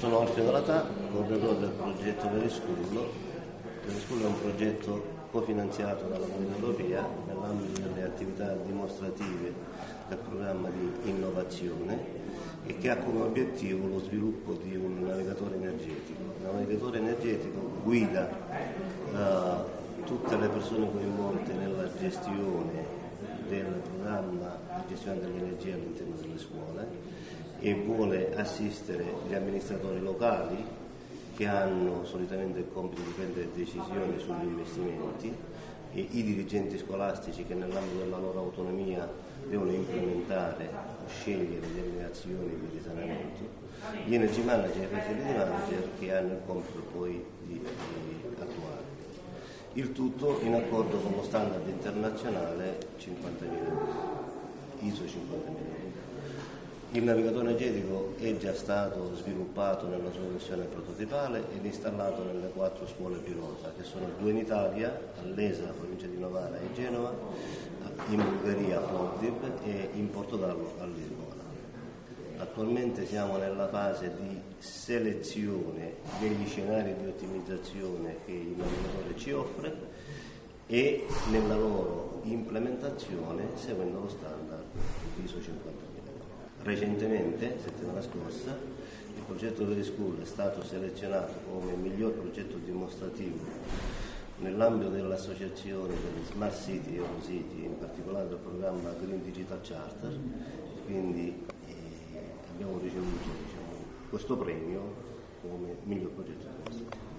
Sono Orfeo Galatà, corredore del progetto Veri School. Veri School è un progetto cofinanziato dalla Comunità Europea nell'ambito delle attività dimostrative del programma di innovazione e che ha come obiettivo lo sviluppo di un navigatore energetico. Il navigatore energetico guida uh, tutte le persone coinvolte nella gestione del programma di gestione dell'energia all'interno delle scuole e vuole assistere gli amministratori locali che hanno solitamente il compito di prendere decisioni sugli investimenti e i dirigenti scolastici che nell'ambito della loro autonomia devono implementare o scegliere delle azioni di risanamento, gli energy manager e i facility manager che hanno il compito poi di, di attuare. Il tutto in accordo con lo standard internazionale 50.000 ISO 50.000. Il navigatore energetico è già stato sviluppato nella sua versione prototipale ed installato nelle quattro scuole pilota, che sono due in Italia, all'Esa, provincia di Novara e Genova, in Bulgaria a Plovdiv e in Portogallo a Lisbona. Attualmente siamo nella fase di selezione degli scenari di ottimizzazione che il navigatore ci offre e nella loro implementazione seguendo lo standard ISO 50.000. Recentemente, settimana scorsa, il progetto Very School è stato selezionato come miglior progetto dimostrativo nell'ambito dell'associazione delle Smart City e Eurocity, in particolare del programma Green Digital Charter, quindi eh, abbiamo ricevuto diciamo, questo premio come miglior progetto dimostrativo.